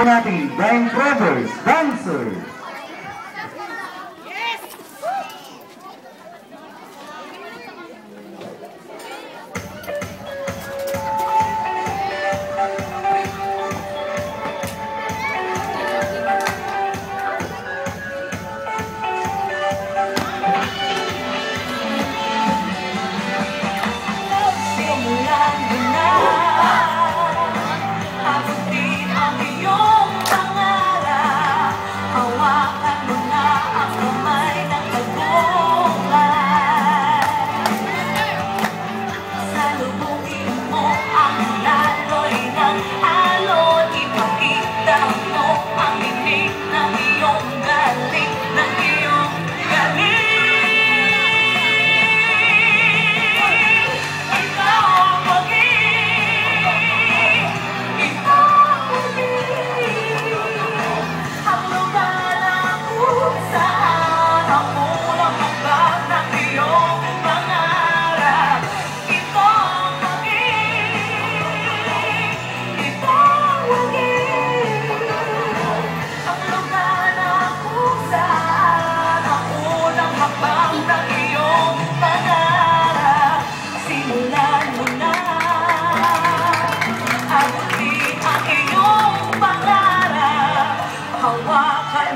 natin, Dime Brothers, Dancers.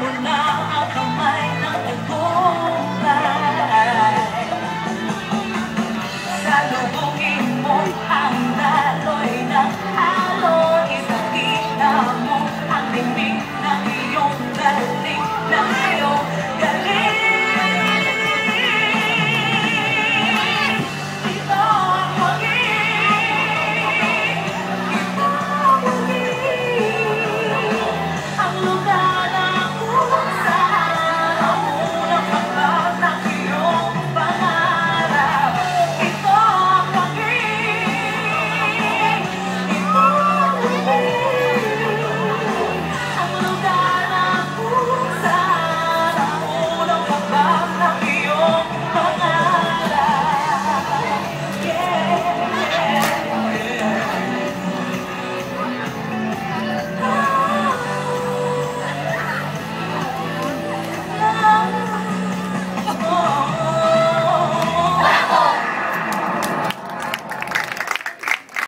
when I